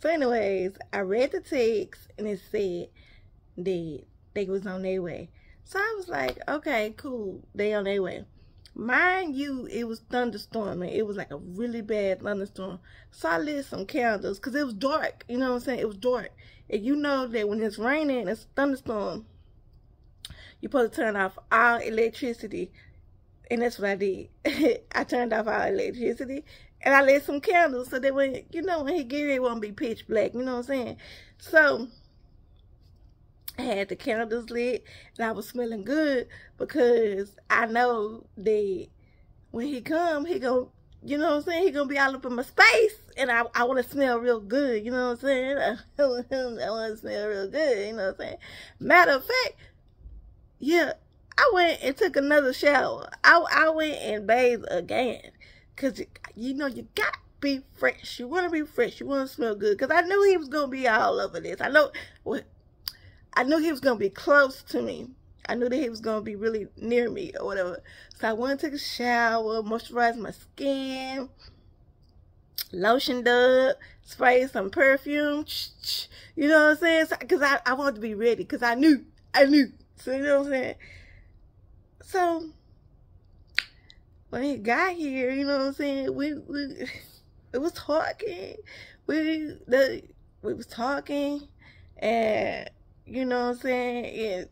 So anyways, I read the text and it said that they was on their way. So I was like, okay, cool. They on their way. Mind you, it was thunderstorming. It was like a really bad thunderstorm. So I lit some candles because it was dark. You know what I'm saying? It was dark. And you know that when it's raining, it's thunderstorm, you're supposed to turn off all electricity. And that's what I did. I turned off all electricity and I lit some candles so that when, you know, when he get here, it won't be pitch black. You know what I'm saying? So, I had the candles lit and I was smelling good because I know that when he come, he gonna, you know what I'm saying? He gonna be all up in my space and I, I want to smell real good. You know what I'm saying? I, want to smell real good. You know what I'm saying? Matter of fact, yeah, I went and took another shower. I, I went and bathed again because, you know, you got to be fresh. You want to be fresh. You want to smell good because I knew he was going to be all over this. I know I knew he was going to be close to me. I knew that he was going to be really near me or whatever. So I went to take a shower, moisturized my skin, lotioned up, sprayed some perfume. You know what I'm saying? Because I, I wanted to be ready because I knew. I knew. So you know what I'm saying? So when he got here, you know what I'm saying? We, we it was talking. We the we was talking and you know what I'm saying? It,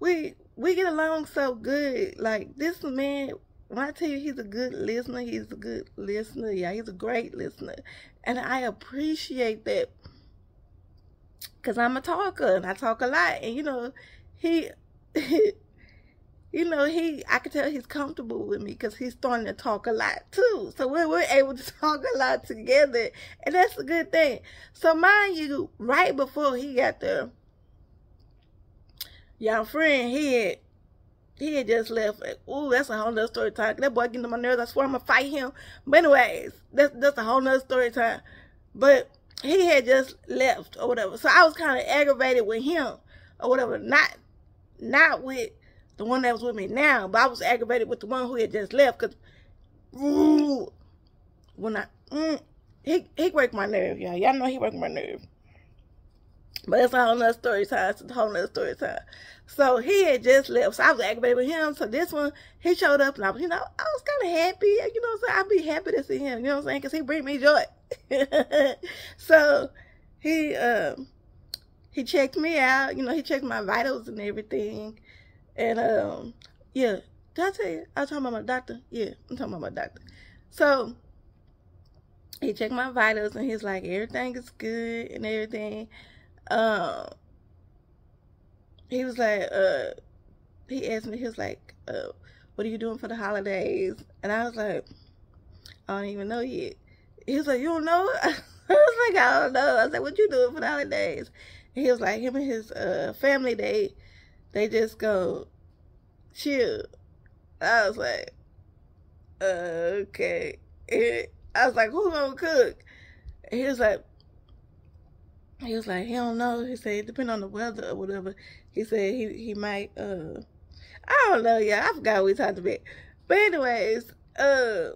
we we get along so good. Like this man, when I tell you he's a good listener, he's a good listener. Yeah, he's a great listener, and I appreciate that because I'm a talker and I talk a lot. And you know, he, you know, he I can tell he's comfortable with me because he's starting to talk a lot too. So we're we're able to talk a lot together, and that's a good thing. So mind you, right before he got there y'all friend, he had, he had just left. Ooh, that's a whole nother story time. That boy getting on my nerves. I swear I'm gonna fight him. But anyways, that's that's a whole nother story time. But he had just left or whatever. So I was kind of aggravated with him or whatever. Not not with the one that was with me now, but I was aggravated with the one who had just left because when I mm, he he worked my nerve, y'all. Y'all know he worked my nerve. But it's a whole nother story time. It's a whole nother story time. So he had just left. So I was aggravated with him. So this one, he showed up and I was, you know, I was kind of happy. You know what I'm saying? I'd be happy to see him. You know what I'm saying? Because he bring me joy. so he, um, he checked me out. You know, he checked my vitals and everything. And, um, yeah. Did I tell you? I was talking about my doctor. Yeah, I'm talking about my doctor. So he checked my vitals and he's like, everything is good and everything um, he was like, uh, he asked me, he was like, uh, what are you doing for the holidays? And I was like, I don't even know yet. He was like, you don't know? I was like, I don't know. I was like, what you doing for the holidays? And he was like, him and his uh, family, they, they just go chill. I was like, okay. And I was like, who gonna cook? And he was like, he was like, he don't know. He said, depending on the weather or whatever. He said he he might uh I don't know, yeah. I forgot we talked about. But anyways, uh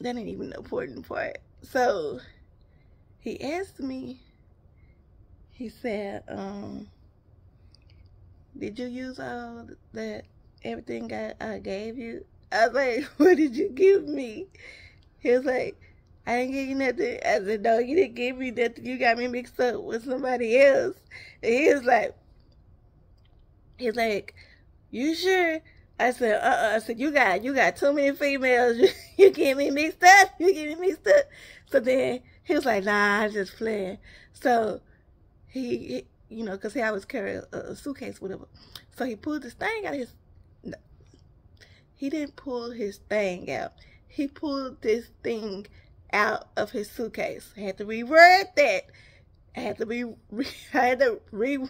that ain't even the important part. So he asked me, he said, um, did you use all that everything I, I gave you? I was like, what did you give me? He was like, I didn't give you nothing. I said, no, you didn't give me nothing. You got me mixed up with somebody else. And he was like, he's like, you sure? I said, uh-uh. I said, you got, you got too many females. You, you get me mixed up. You get me mixed up. So then he was like, nah, I'm just playing. So he you know, cause he always carry a, a suitcase, whatever. So he pulled this thing out of his, no, he didn't pull his thing out. He pulled this thing out of his suitcase. I had to reword that. I had to be, I had to reword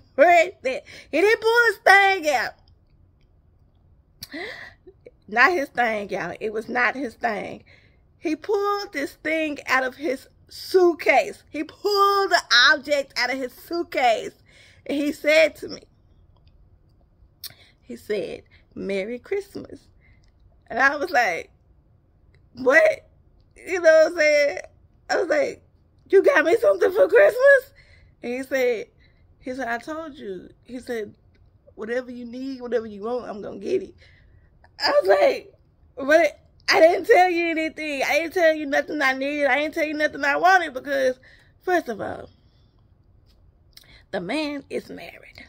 that. He didn't pull his thing out. Not his thing y'all. It was not his thing. He pulled this thing out of his suitcase. He pulled the object out of his suitcase. And he said to me, he said, Merry Christmas. And I was like, what? You know what I'm saying? I was like, you got me something for Christmas? And he said, he said, I told you. He said, whatever you need, whatever you want, I'm going to get it. I was like, but I didn't tell you anything. I didn't tell you nothing I needed. I didn't tell you nothing I wanted because, first of all, the man is married.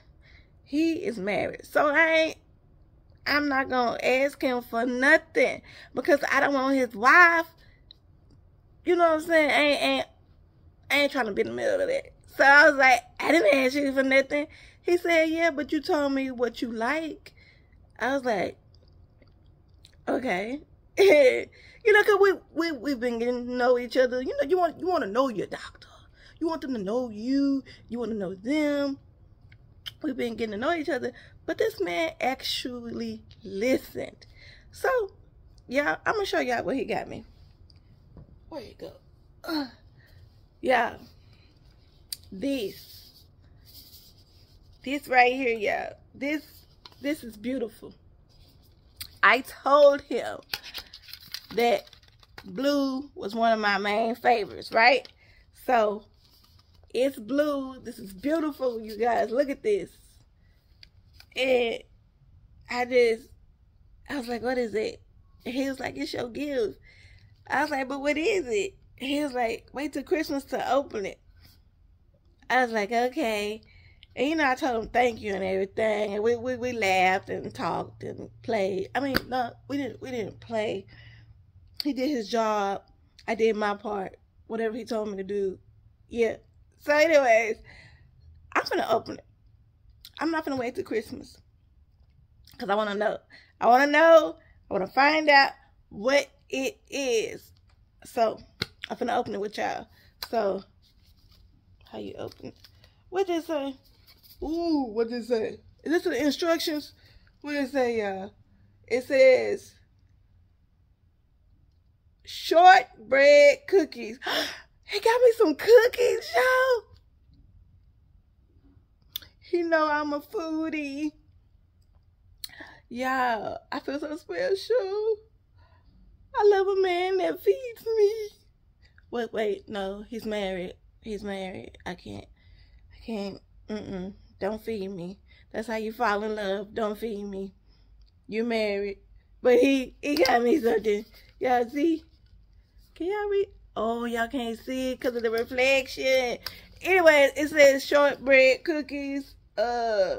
He is married. So I ain't, I'm not going to ask him for nothing because I don't want his wife. You know what I'm saying? I ain't, ain't, I ain't trying to be in the middle of that. So I was like, I didn't ask you for nothing. He said, yeah, but you told me what you like. I was like, okay. you know, cause we, we, we've been getting to know each other. You know, you want, you want to know your doctor. You want them to know you. You want to know them. We've been getting to know each other. But this man actually listened. So, yeah, I'm going to show y'all what he got me. Where you go? Uh, yeah. This. This right here, y'all. This, this is beautiful. I told him that blue was one of my main favorites, right? So it's blue. This is beautiful, you guys. Look at this. And I just, I was like, what is it? And he was like, it's your gift. I was like, but what is it? he was like, wait till Christmas to open it. I was like, okay. And you know, I told him thank you and everything, and we we, we laughed and talked and played. I mean, no, we didn't we didn't play. He did his job. I did my part. Whatever he told me to do. Yeah. So, anyways, I'm gonna open it. I'm not gonna wait till Christmas because I want to know. I want to know. I want to find out what it is. So, I'm gonna open it with y'all. So, how you open it? What did it say? Ooh, what did it say? Is this the instructions? What did it say, y'all? It says shortbread cookies. he got me some cookies, y'all. He know I'm a foodie. Yeah, I feel so special. I love a man that feeds me. Wait, wait, no, he's married. He's married. I can't, I can't, mm-mm. Don't feed me. That's how you fall in love. Don't feed me. You're married. But he, he got me something. Y'all see? Can y'all read? Oh, y'all can't see it because of the reflection. Anyway, it says shortbread cookies. Uh,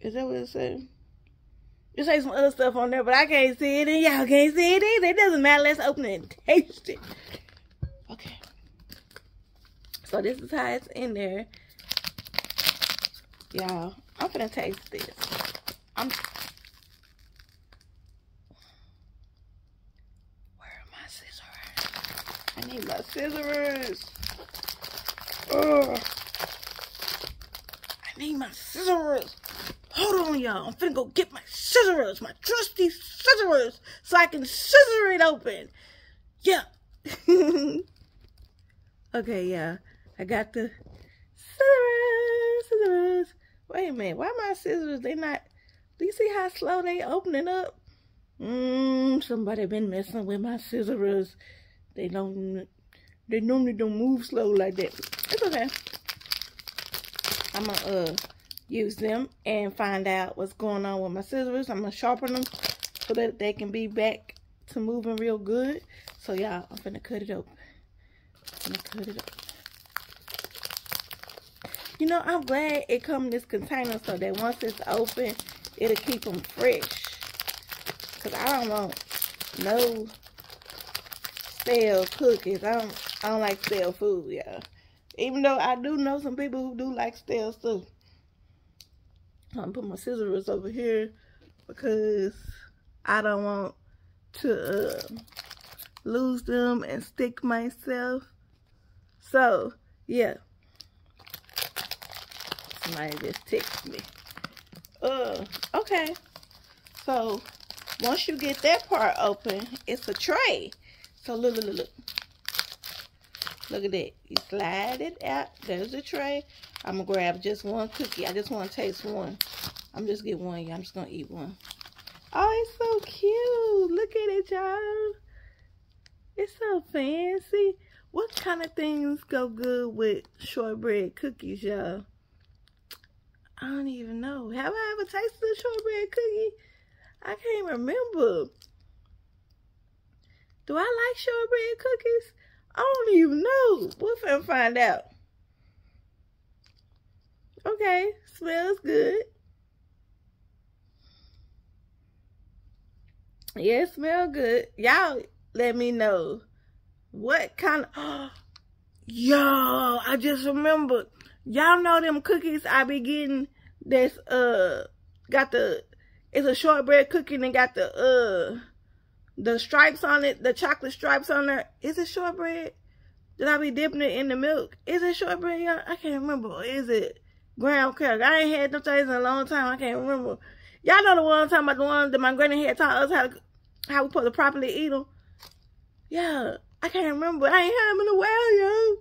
is that what it says? It says some other stuff on there, but I can't see it, and y'all can't see it either. It doesn't matter. Let's open it and taste it. Okay. So this is how it's in there. Y'all, I'm gonna taste this. I'm Where are my scissors? I need my scissors. Ugh. I need my scissors. Hold on, y'all. I'm finna go get my scissors, my trusty scissors, so I can scissor it open. Yeah. okay, yeah. I got the scissors, scissors. Wait a minute. Why my scissors, they not, do you see how slow they opening up? Mmm, somebody been messing with my scissors. They don't, they normally don't move slow like that. It's okay. I'm gonna uh, use them and find out what's going on with my scissors. I'm gonna sharpen them so that they can be back to moving real good. So y'all, I'm gonna cut it open. I'm gonna cut it open. You know, I'm glad it come in this container so that once it's open, it'll keep them fresh. Because I don't want no stale cookies. I don't, I don't like stale food, y'all. Even though I do know some people who do like stale stuff. I'm gonna put my scissors over here because I don't want to uh, lose them and stick myself. So, yeah. Somebody just text me. Uh, okay. So, once you get that part open, it's a tray. So, look, look, look, look. Look at that. You slide it out. There's the tray. I'm going to grab just one cookie. I just want to taste one. I'm just get one. I'm just going to eat one. Oh, it's so cute. Look at it, y'all. It's so fancy. What kind of things go good with shortbread cookies, y'all? I don't even know. Have I ever tasted a shortbread cookie? I can't remember. Do I like shortbread cookies? I don't even know. We'll finna find out. Okay, smells good. Yeah, it smell good. Y'all let me know what kind of... Yo, I just remembered. Y'all know them cookies I be getting that's, uh, got the... It's a shortbread cookie and got the, uh, the stripes on it, the chocolate stripes on there. Is it shortbread? Did I be dipping it in the milk? Is it shortbread, y'all? I can't remember. Is it graham cracker? I ain't had them things in a long time. I can't remember. Y'all know the one I'm talking about, the one that my granny had taught us how to, how we supposed to properly eat them. Yeah, I can't remember. I ain't had them in a while, yo.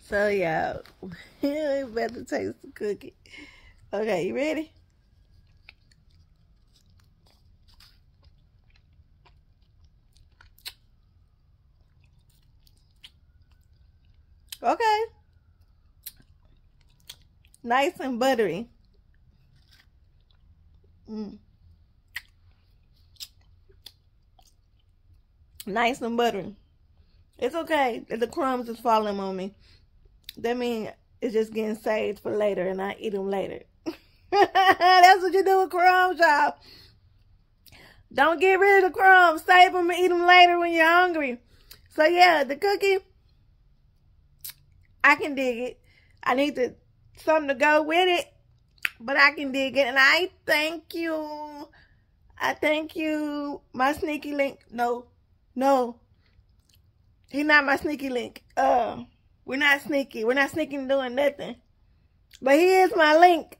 So, yeah, we better taste the cookie. Okay, you ready? Okay. Nice and buttery. Mm. Nice and buttery. It's okay the crumbs is falling on me. That means it's just getting saved for later and I eat them later. That's what you do with crumbs, y'all. Don't get rid of the crumbs. Save them and eat them later when you're hungry. So yeah, the cookie, I can dig it. I need to something to go with it, but I can dig it. And I thank you. I thank you, my sneaky link. No, no, he's not my sneaky link. Uh, we're not sneaky. We're not sneaking doing nothing. But he is my link.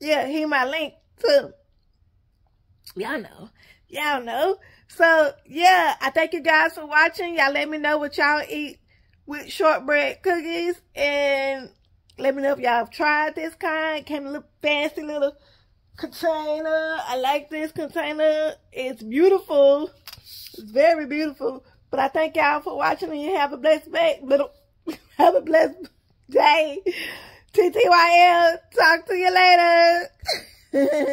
Yeah, he my link too. Y'all know. Y'all know. So, yeah, I thank you guys for watching. Y'all let me know what y'all eat with shortbread cookies. And let me know if y'all have tried this kind. Came in a little fancy little container. I like this container. It's beautiful. It's very beautiful. But I thank y'all for watching and you have a blessed day. Little, have a blessed day. TTYL. Talk to you later.